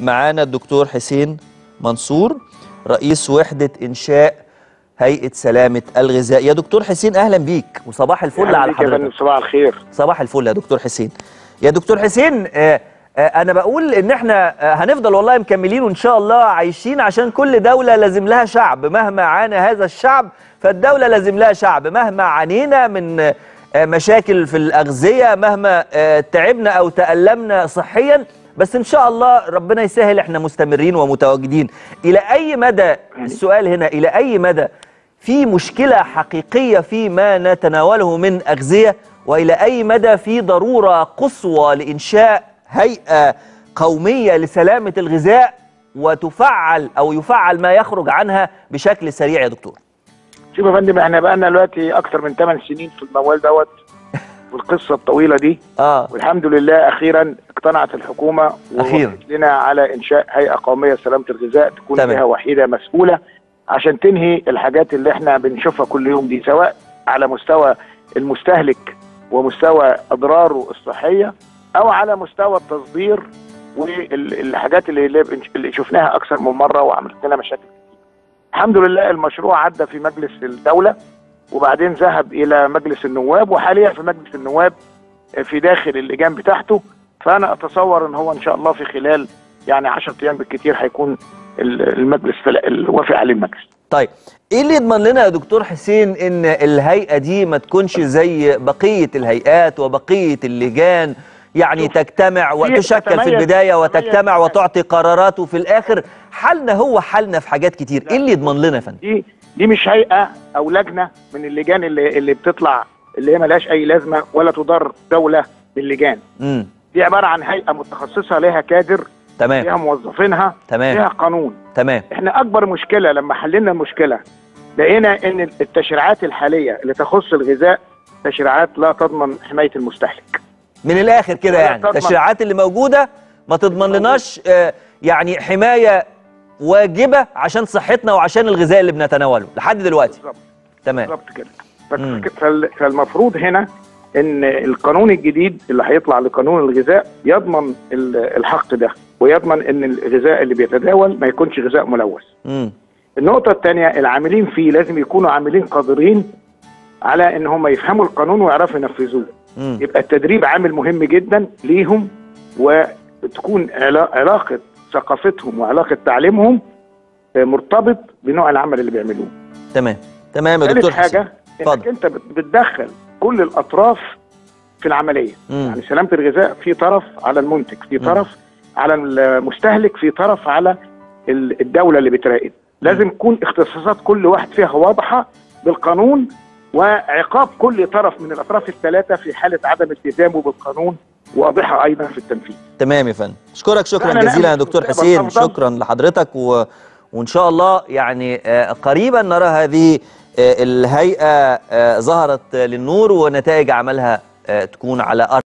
معانا الدكتور حسين منصور رئيس وحدة إنشاء هيئة سلامة الغذاء. يا دكتور حسين أهلا بيك وصباح الفل على حضرتك. صباح الخير. صباح الفل يا دكتور حسين. يا دكتور حسين آه آه أنا بقول إن إحنا آه هنفضل والله مكملين وإن شاء الله عايشين عشان كل دولة لازم لها شعب. مهما عانى هذا الشعب فالدولة لازم لها شعب. مهما عانينا من مشاكل في الأغذية مهما تعبنا أو تألمنا صحيا بس إن شاء الله ربنا يسهل إحنا مستمرين ومتواجدين. إلى أي مدى؟ السؤال هنا إلى أي مدى في مشكلة حقيقية فيما نتناوله من أغذية؟ وإلى أي مدى في ضرورة قصوى لإنشاء هيئة قومية لسلامة الغذاء وتفعل أو يفعل ما يخرج عنها بشكل سريع يا دكتور؟ شوف يا فندم إحنا بقالنا دلوقتي أكتر من 8 سنين في الموال دوت. والقصة الطويلة دي آه والحمد لله أخيرا اقتنعت الحكومة. ووافقت لنا على إنشاء هيئة قومية لسلامة الغذاء تكون تمام. جهه وحيدة مسؤولة عشان تنهي الحاجات اللي إحنا بنشوفها كل يوم دي سواء على مستوى المستهلك ومستوى أضراره الصحية أو على مستوى التصدير والحاجات اللي اللي شفناها أكثر من مرة وعملت لنا مشاكل. الحمد لله المشروع عدى في مجلس الدولة وبعدين ذهب إلى مجلس النواب وحاليا في مجلس النواب في داخل اللجان بتاعته. فأنا أتصور إن هو إن شاء الله في خلال يعني 10 أيام بالكثير هيكون ال- المجلس الوافق عليه المجلس. طيب إيه اللي يضمن لنا يا دكتور حسين إن الهيئة دي ما تكونش زي بقية الهيئات وبقية اللجان؟ يعني تجتمع وتشكل في البداية وتجتمع وتعطي قرارات وفي الآخر حالنا هو حالنا في حاجات كتير. إيه اللي يضمن لنا يا فندم؟ دي مش هيئة أو لجنة من اللجان اللي اللي بتطلع اللي هي ملهاش أي لازمة ولا تضر دولة باللجان. امم دي عبارة عن هيئة متخصصة لها كادر تمام. لها موظفينها تمام. لها قانون. تمام. إحنا أكبر مشكلة لما حللنا المشكلة لقينا إن التشريعات الحالية اللي تخص الغذاء تشريعات لا تضمن حماية المستهلك. من الآخر كده يعني. التشريعات اللي موجودة ما تضمن لناش آه، يعني حماية واجبة عشان صحتنا وعشان الغذاء اللي بنتناوله. لحد دلوقتي. بالظبط. تمام. بالظبط كده. فالمفروض هنا إن القانون الجديد اللي هيطلع لقانون الغذاء يضمن ال- الحق ده ويضمن إن الغذاء اللي بيتداول ما يكونش غذاء ملوث. النقطة الثانية العاملين فيه لازم يكونوا عاملين قادرين على إن هم يفهموا القانون ويعرفوا ينفذوه. يبقى التدريب عامل مهم جدا ليهم وتكون علا- علاقة ثقافتهم وعلاقة تعليمهم آه، مرتبط بنوع العمل اللي بيعملوه تمام تمام يا دكتور حاجة إنك. أنت بت- بتدخل كل الأطراف في العملية مم. يعني سلامة الغذاء في طرف على المنتج في مم. طرف على المستهلك في طرف على ال- الدولة اللي بتراقب لازم تكون اختصاصات كل واحد فيها واضحة بالقانون وعقاب كل طرف من الأطراف الثلاثة في حالة عدم التزامه بالقانون واضحة أيضا في التنفيذ. تمام يا فندم. أشكرك شكرا جزيلا يا دكتور حسين. شكرا لحضرتك و... وإن شاء الله يعني آه، قريبا نرى هذه آه، الهيئة آه، ظهرت للنور ونتائج عملها تكون على أرض